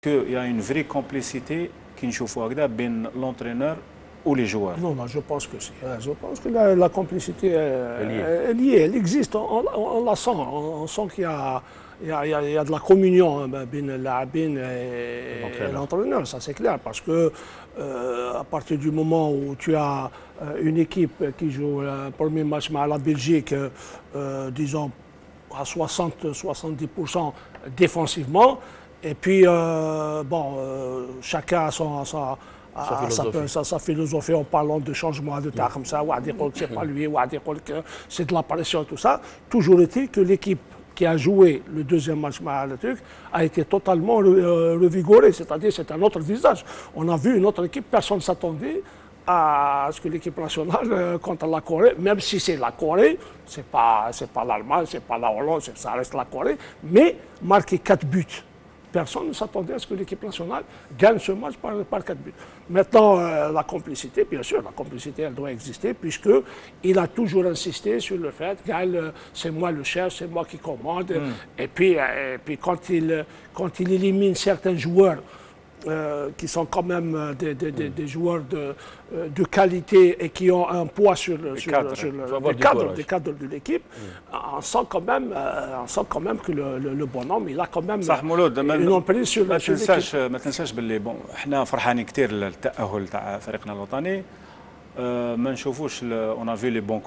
qu'il y a une vraie complicité l'entraîneur ou les joueurs Non, non, je pense que si. Je pense que la, complicité est liée. liée. elle existe, on, la sent. On, sent qu'il y, y, y a, de la communion hein, ben, entre et, l'entraîneur, ça c'est clair, parce que euh, à partir du moment où tu as euh, une équipe qui joue euh, le premier match à la Belgique, disons à 60-70% défensivement, et puis, euh, bon, euh, chacun a son, sa, philosophie. Sa, sa, philosophie en parlant de changement de temps comme ça, ou à dire que c'est pas lui, ou à dire que c'est de l'apparition, tout ça. Toujours est-il que l'équipe qui a joué le deuxième match a été totalement revigorée, c'est-à-dire c'est un autre visage. On a vu une autre équipe, personne ne s'attendait à ce que l'équipe nationale contre la Corée, même si c'est la Corée, c'est pas c'est pas l'Allemagne, c'est pas la Hollande, ça reste la Corée, mais marquer quatre buts personne ne s'attendait à ce que l'équipe nationale gagne ce match par, par 4 buts. Maintenant, euh, la complicité, bien sûr, la complicité, elle doit exister, puisqu'il a toujours insisté sur le fait que c'est moi le chef, c'est moi qui commande. Mm. Et, puis, euh, et puis quand, il, quand il élimine certains joueurs, euh, qui sont quand même des, des, des, des joueurs de, de, qualité et qui ont un poids sur, le, sur, cadres, sur le, cadres, des cadres de l'équipe, mm. on, sent quand même, on sent quand même que le, le, le bonhomme, il a quand même صح مولود une emprise sur ما تنساش ما تنساش باللي بون احنا فرحانين كثير للتاهل تاع فريقنا الوطني ما نشوفوش اون افي لي بون